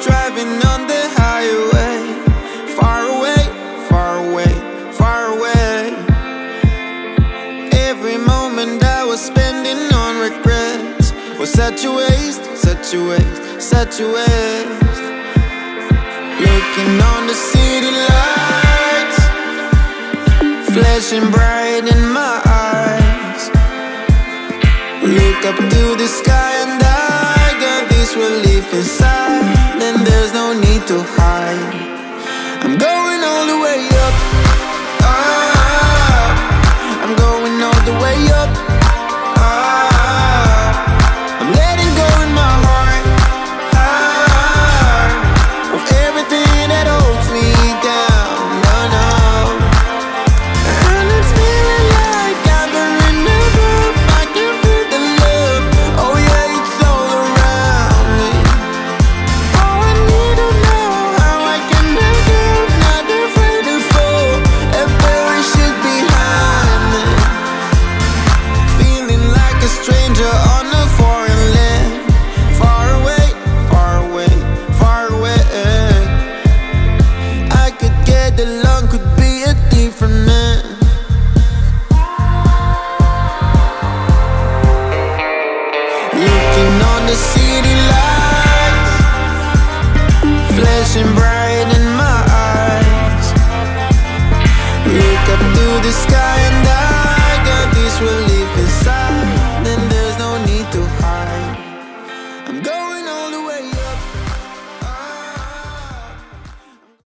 Driving on the highway. Far away, far away, far away. Every moment I was spending on regrets Was such a waste, such a waste, such a waste. Looking on the city lights Flashing bright in my eyes. Look up to the sky to hide I'm going all the way the land could be a different man. Looking on the city lights Flashing bright in my eyes. Look up to the sky.